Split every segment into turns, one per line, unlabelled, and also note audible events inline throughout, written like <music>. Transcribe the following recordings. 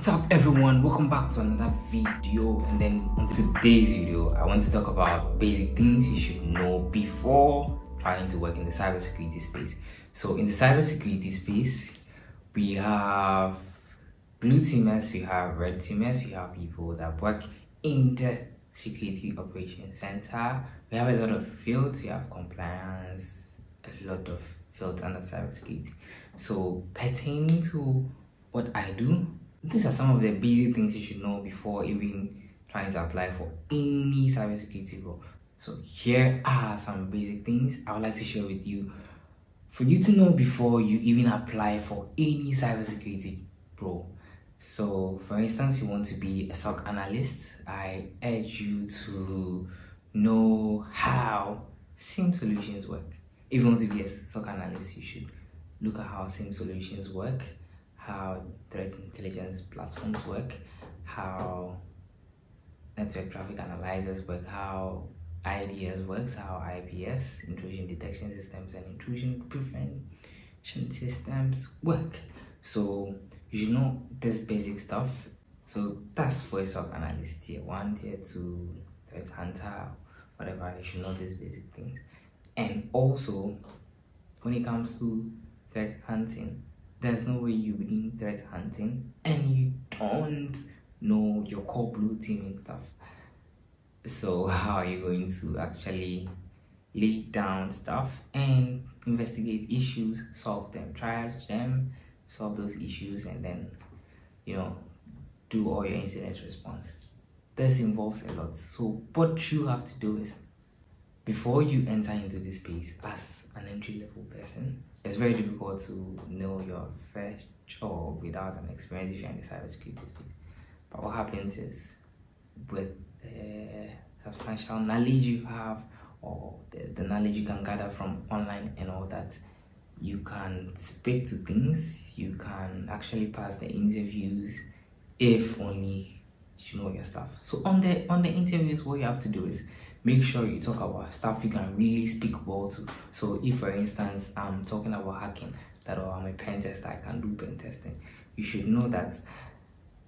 What's up everyone? Welcome back to another video and then on today's video I want to talk about basic things you should know before trying to work in the cybersecurity space. So in the cybersecurity space we have blue teamers, we have red teamers, we have people that work in the security operations center. We have a lot of fields, we have compliance, a lot of fields under cybersecurity. So pertaining to what I do these are some of the basic things you should know before even trying to apply for any cybersecurity role. So here are some basic things I would like to share with you for you to know before you even apply for any cybersecurity role. So for instance, you want to be a SOC analyst, I urge you to know how SIEM solutions work. If you want to be a SOC analyst, you should look at how SIEM solutions work how threat intelligence platforms work, how network traffic analyzers work, how IDS works, how IPS, intrusion detection systems, and intrusion prevention systems work. So you should know this basic stuff. So that's for a SOC analyst tier one, tier two, threat hunter, whatever. You should know these basic things. And also, when it comes to threat hunting, there's no way you begin threat hunting and you don't know your core blue team and stuff. So <laughs> how are you going to actually lay down stuff and investigate issues, solve them, triage them, solve those issues, and then you know do all your incident response. This involves a lot. So what you have to do is before you enter into this space as an entry level person, it's very difficult to know your first job without an experience if you're in the cybersecurity space. But what happens is with the substantial knowledge you have or the, the knowledge you can gather from online and all that, you can speak to things, you can actually pass the interviews if only you know your stuff. So on the on the interviews, what you have to do is make sure you talk about stuff you can really speak well to. So if for instance I'm talking about hacking, that or oh, I'm a pen tester, I can do pen testing, you should know that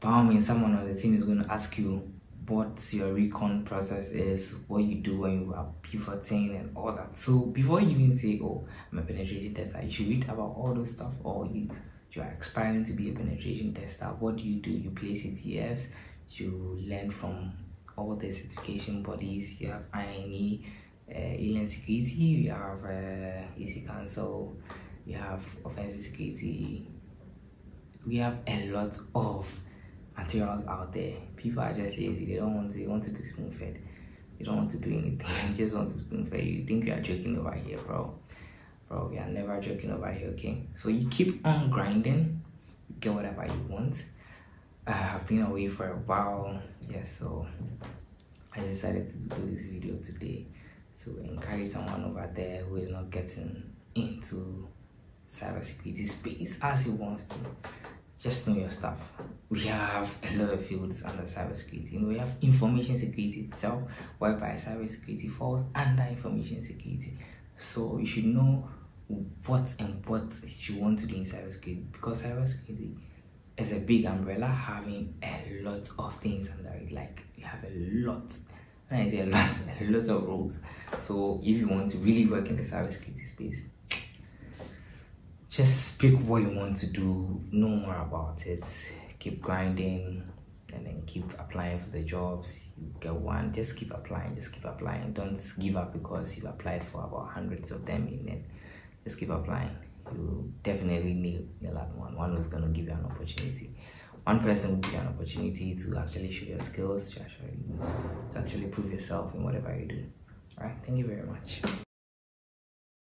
means someone on the team is going to ask you what your recon process is, what you do when you are pivoting and all that. So before you even say, oh, I'm a penetration tester, you should read about all those stuff or you you are aspiring to be a penetration tester. What do you do? You place CTFs, you learn from all the certification bodies. You have INE, uh, eLearnSecurity, you have uh, Council, you have Offensive Security. We have a lot of materials out there. People are just lazy. They don't want to. They want to be spoon fed. They don't want to do anything. <laughs> They just want to spoon fed. You think we are joking over here, bro? Bro, we are never joking over here. Okay. So you keep on grinding. You get whatever you want. I've been away for a while, yeah, so I decided to do this video today to encourage someone over there who is not getting into cybersecurity space as he wants to. Just know your stuff. We have a lot of fields under cybersecurity. You know, we have information security itself, whereby cybersecurity falls under information security. So you should know what and what you want to do in cybersecurity because cybersecurity is a big umbrella having a lot of things under it. Like you have a lot. When I say a lot, <laughs> a lot of roles. So if you want to really work in the cybersecurity space, just pick what you want to do, know more about it, keep grinding, and then keep applying for the jobs. You get one, just keep applying, just keep applying. Don't give up because you've applied for about hundreds of them and then just keep applying you definitely need a lot one. One is going to give you an opportunity. One person will give you an opportunity to actually show your skills, to actually, to actually prove yourself in whatever you do. All right. Thank you very much.